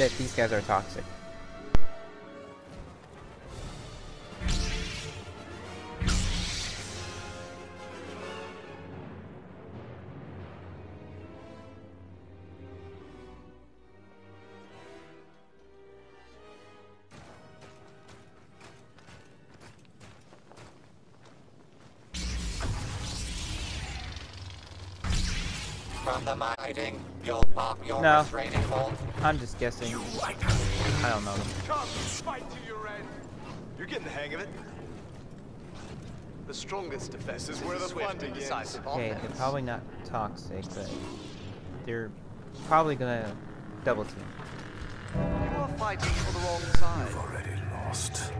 that these guys are toxic. From the mighting, you'll pop your No. restraining hold. I'm just guessing. I don't know. Come, fight to your end. You're getting the hang of it. The strongest defense is where the fun begins. Decisive Okay, they're probably not toxic, but they're probably gonna double team. You are fighting for the wrong side. Already lost.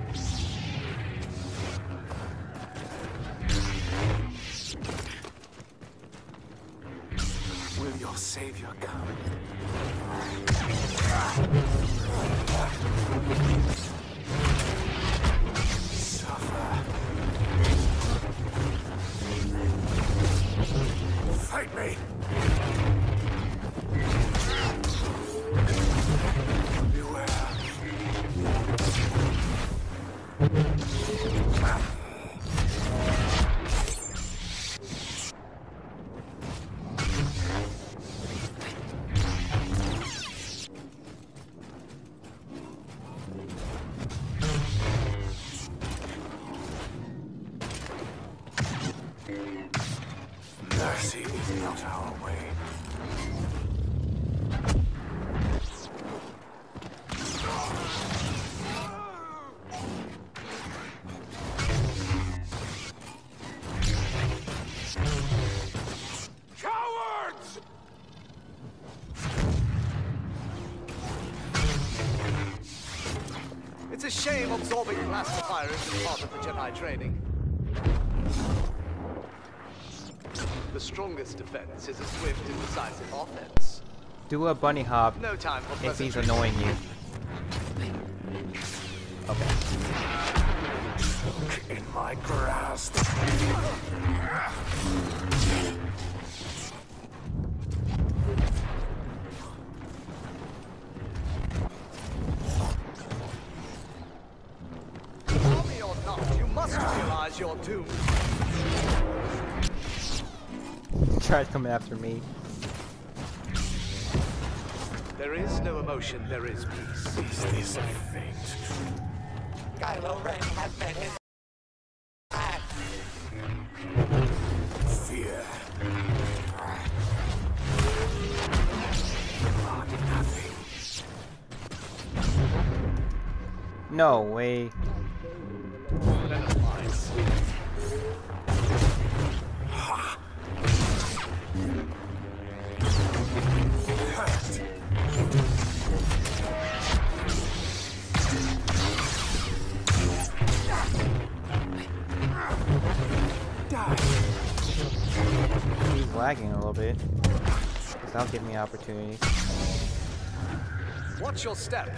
Your savior come? Mercy is not our way. It's a shame absorbing blaster fire isn't part of the Jedi training. The strongest defense is a swift and decisive offense. Do a bunny hop No time for if he's annoying you. Okay. In my grasp. Not, you must realize your doom. Tries coming after me. There is no emotion, there is peace. Is this a fate? Kylo Ren has met his. Fear. No way. He's lagging a little bit. Cause that'll give me opportunity. Watch your step.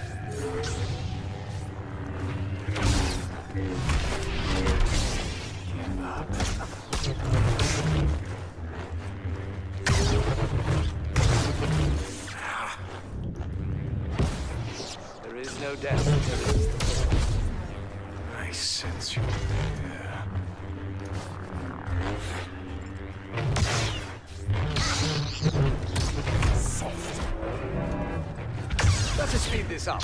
There is no death. Speed this up.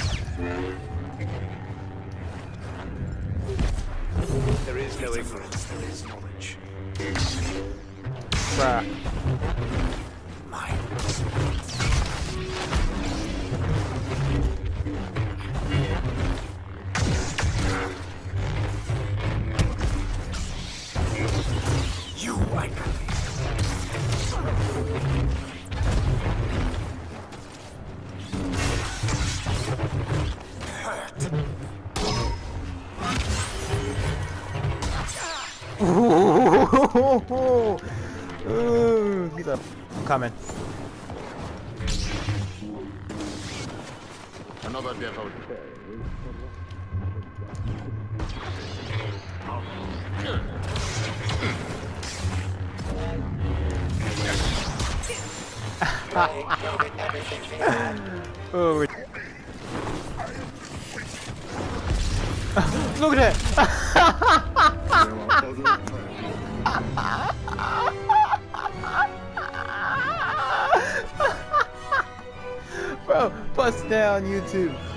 There is no ignorance, there is knowledge. Bruh. Ooh, he's up. I'm coming. Another devil. Ray, you'll get everything he had. Oh, Look at that! Bust down YouTube.